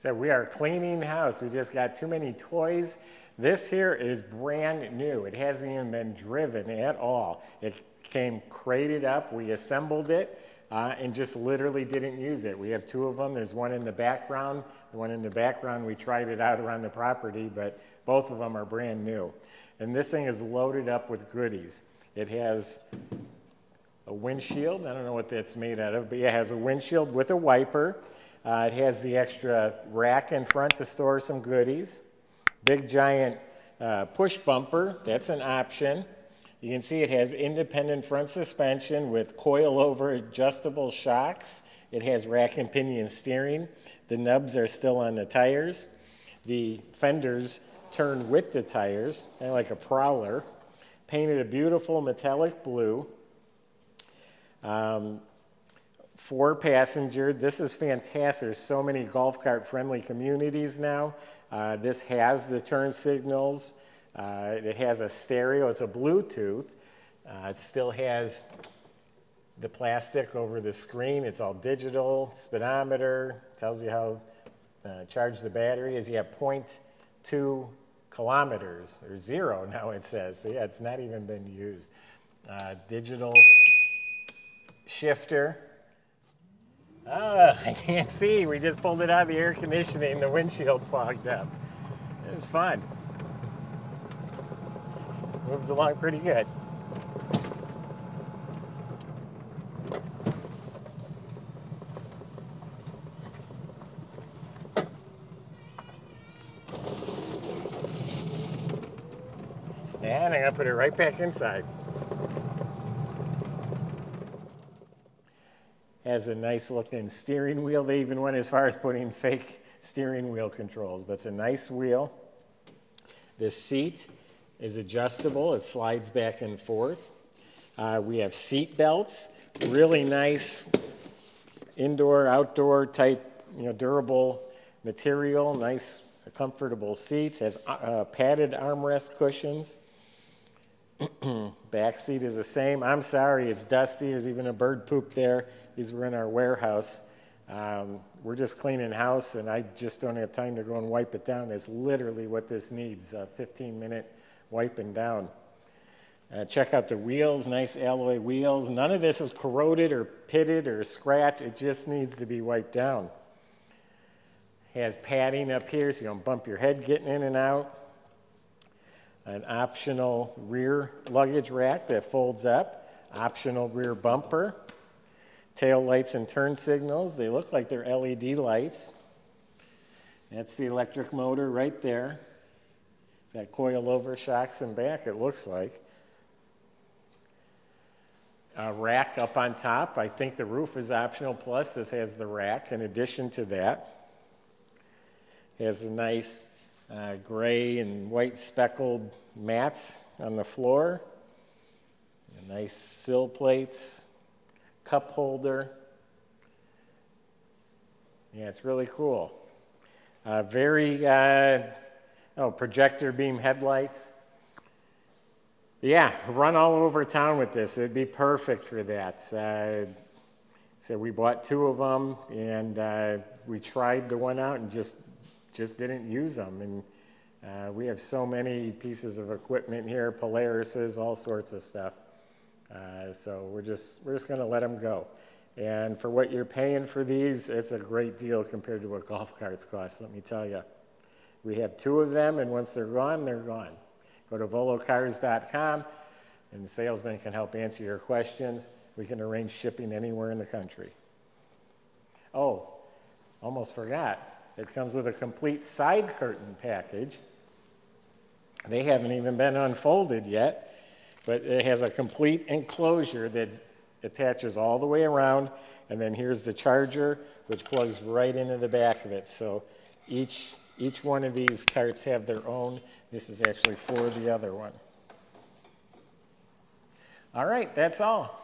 So we are cleaning house. We just got too many toys. This here is brand new. It hasn't even been driven at all. It came crated up. We assembled it uh, and just literally didn't use it. We have two of them. There's one in the background. The one in the background, we tried it out around the property, but both of them are brand new. And this thing is loaded up with goodies. It has a windshield. I don't know what that's made out of, but it has a windshield with a wiper. Uh, it has the extra rack in front to store some goodies. Big giant uh, push bumper, that's an option. You can see it has independent front suspension with coil-over adjustable shocks. It has rack and pinion steering. The nubs are still on the tires. The fenders turn with the tires, kind of like a prowler. Painted a beautiful metallic blue. Um, four passenger. This is fantastic. There's so many golf cart friendly communities now. Uh, this has the turn signals. Uh, it has a stereo. It's a Bluetooth. Uh, it still has the plastic over the screen. It's all digital. Speedometer tells you how uh, charged the battery is. You have 0.2 kilometers or zero now it says. So yeah, it's not even been used. Uh, digital shifter. Ah, I can't see. We just pulled it out of the air conditioning. The windshield fogged up. It was fun. Moves along pretty good. And I'm gonna put it right back inside. Has a nice looking steering wheel. They even went as far as putting fake steering wheel controls, but it's a nice wheel. This seat is adjustable. It slides back and forth. Uh, we have seat belts, really nice indoor, outdoor type, you know, durable material, nice, comfortable seats. Has uh, padded armrest cushions. Back seat is the same. I'm sorry, it's dusty. There's even a bird poop there. These were in our warehouse. Um, we're just cleaning house, and I just don't have time to go and wipe it down. That's literally what this needs, a 15-minute wiping down. Uh, check out the wheels, nice alloy wheels. None of this is corroded or pitted or scratched. It just needs to be wiped down. Has padding up here so you don't bump your head getting in and out. An optional rear luggage rack that folds up. Optional rear bumper tail lights and turn signals. They look like they're LED lights. That's the electric motor right there. That coil over shocks and back, it looks like. A rack up on top. I think the roof is optional, plus this has the rack in addition to that. It has a nice uh, gray and white speckled mats on the floor. Nice sill plates, cup holder. Yeah, it's really cool. Uh, very, uh, oh, projector beam headlights. Yeah, run all over town with this. It'd be perfect for that. Uh, so we bought two of them, and uh, we tried the one out and just just didn't use them. And uh, we have so many pieces of equipment here, Polarises, all sorts of stuff. Uh, so we're just, we're just going to let them go. And for what you're paying for these, it's a great deal compared to what golf carts cost, let me tell you. We have two of them, and once they're gone, they're gone. Go to volocars.com, and the salesman can help answer your questions. We can arrange shipping anywhere in the country. Oh, almost forgot. It comes with a complete side curtain package. They haven't even been unfolded yet. But it has a complete enclosure that attaches all the way around. And then here's the charger, which plugs right into the back of it. So each, each one of these carts have their own. This is actually for the other one. All right, that's all.